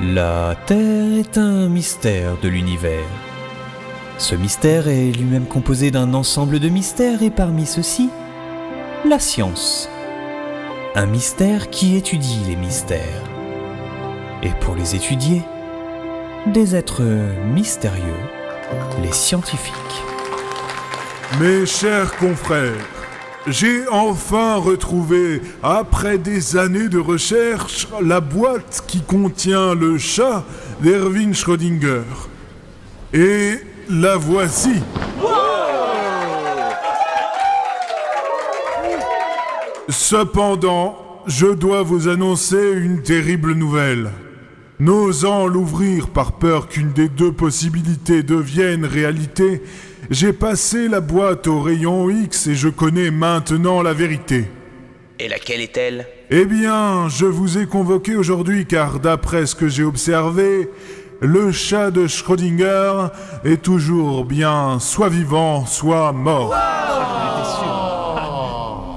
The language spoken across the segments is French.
La Terre est un mystère de l'univers. Ce mystère est lui-même composé d'un ensemble de mystères et parmi ceux-ci, la science. Un mystère qui étudie les mystères. Et pour les étudier, des êtres mystérieux, les scientifiques. Mes chers confrères, j'ai enfin retrouvé, après des années de recherche, la boîte qui contient le chat d'Erwin Schrödinger. Et la voici. Cependant, je dois vous annoncer une terrible nouvelle. N'osant l'ouvrir par peur qu'une des deux possibilités devienne réalité, j'ai passé la boîte au rayon X et je connais maintenant la vérité. Et laquelle est-elle? Eh bien, je vous ai convoqué aujourd'hui car d'après ce que j'ai observé, le chat de Schrödinger est toujours bien soit vivant, soit mort.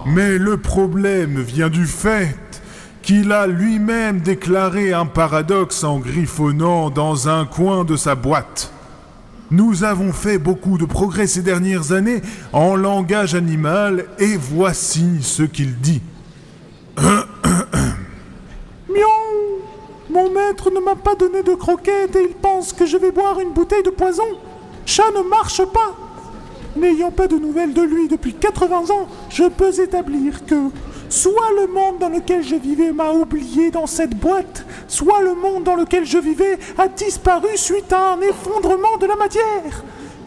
Mais le problème vient du fait qu'il a lui-même déclaré un paradoxe en griffonnant dans un coin de sa boîte. Nous avons fait beaucoup de progrès ces dernières années en langage animal et voici ce qu'il dit. Miaou Mon maître ne m'a pas donné de croquettes et il pense que je vais boire une bouteille de poison. Chat ne marche pas. N'ayant pas de nouvelles de lui depuis 80 ans, je peux établir que soit le monde dans lequel je vivais m'a oublié dans cette boîte, soit le monde dans lequel je vivais a disparu suite à un effondrement de la matière.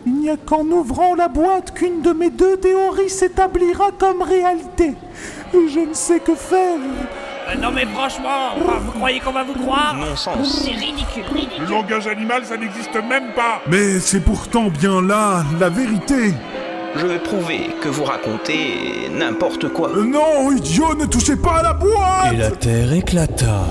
Il n'y a qu'en ouvrant la boîte qu'une de mes deux théories s'établira comme réalité. Je ne sais que faire. Euh, non mais franchement, enfin, vous croyez qu'on va vous croire? Non sens. C'est ridicule, Le ridicule. langage animal, ça n'existe même pas Mais c'est pourtant bien là la vérité. Je vais prouver que vous racontez n'importe quoi. Euh, Non, idiot, ne touchez pas à la boîte Et la Terre éclata.